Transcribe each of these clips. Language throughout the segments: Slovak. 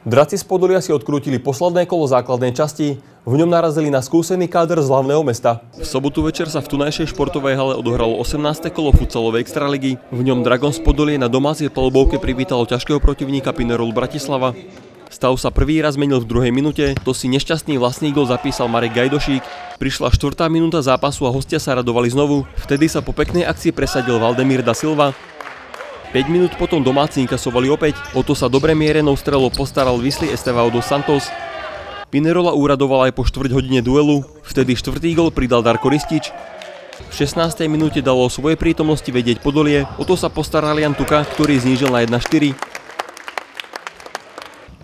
Draci z Podolia si odkrútili posledné kolo základnej časti. V ňom narazili na skúsený káder z hlavného mesta. V sobotu večer sa v tunajšej športovej hale odohralo 18. kolo futsalovej extraligy. V ňom Dragon z Podolie na domácej palubovke privítalo ťažkého protivníka Pinerol Bratislava. Stav sa prvý raz menil v druhej minúte, to si nešťastný vlastný gol zapísal Marek Gajdošík. Prišla štvrtá minúta zápasu a hostia sa radovali znovu. Vtedy sa po peknej akcii presadil Valdemír da Silva. 5 minút potom domáci inkasovali opäť, o to sa dobre mierenou strelou postaral Vysly Estevao dos Santos. Pinerola úradoval aj po štvrť hodine duelu, vtedy štvrtý gol pridal Darko Ristič. V 16. minúte dalo o svojej prítomnosti vedieť Podolie, o to sa postaral Jan Tuka, ktorý znížil na 1-4.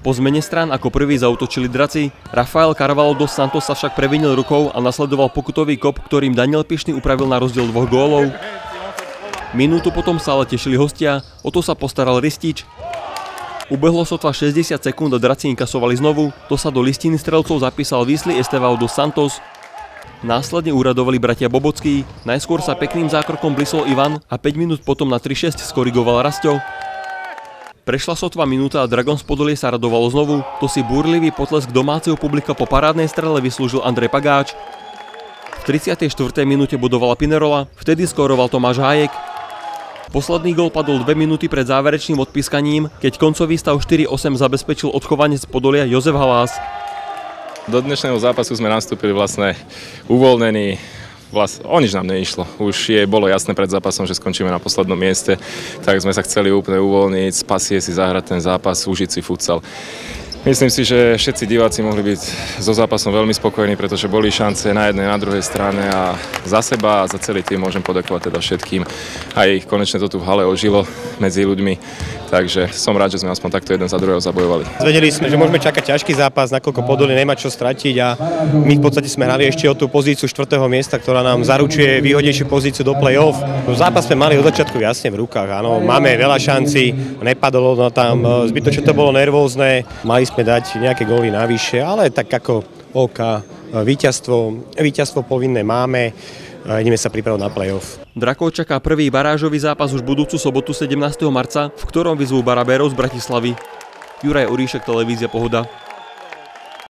Po zmene strán ako prvý zautočili draci, Rafael Carvalho dos Santos sa však previnil rukou a nasledoval pokutový kop, ktorým Daniel Pišny upravil na rozdiel dvoch gólov. Minútu potom sa ale tešili hostia, o to sa postaral Ristič. Ubehlo sotva 60 sekúnd a draci inkasovali znovu, to sa do listiny strelcov zapísal Vysly Estevao dos Santos. Následne úradovali bratia Bobocký, najskôr sa pekným zákrokom blisol Ivan a 5 minút potom na 3-6 skorigoval Rastio. Prešla sotva minúta a Dragon z Podolie sa radovalo znovu, to si búrlivý potlesk domáceho publika po parádnej strele vyslúžil Andrej Pagáč. V 34. minúte budovala Pinerola, vtedy skoroval Tomáš Hájek, Posledný gol padol dve minúty pred záverečným odpískaním, keď koncový stav 4-8 zabezpečil odchovanec Podolia Jozef Halás. Do dnešného zápasu sme nastúpili vlastne uvoľnení, Vlast, o nič nám neišlo. Už je, bolo jasné pred zápasom, že skončíme na poslednom mieste, tak sme sa chceli úplne uvoľniť, spasie si zahrať ten zápas, užiť si futsal. Myslím si, že všetci diváci mohli byť so zápasom veľmi spokojní, pretože boli šance na jednej, na druhej strane a za seba a za celý tým môžem podakovať teda všetkým. Aj konečne to tu v hale ožilo medzi ľuďmi, takže som rád, že sme aspoň takto jeden za druhého zabojovali. Zvedeli sme, že môžeme čakať ťažký zápas, nakoľko Podolí nemá čo stratiť a my v podstate sme hrali ešte o tú pozíciu štvrtého miesta, ktorá nám zaručuje výhodnejšiu pozíciu do play-off. Zápas sme mali od začiatku jasne v rukách, áno, máme veľa šancí, nepadlo no tam, zbytočne to bolo nervózne, mali sme dať nejaké góly navyše, ale tak ako OK, víťazstvo, víťazstvo povinné máme, ideme sa pripravať na play-off. Drakov čaká prvý barážový zápas už budúcu sobotu 17. marca, v ktorom vyzvú Barabérov z Bratislavy. Juraj Oríšek, Televízia Pohoda.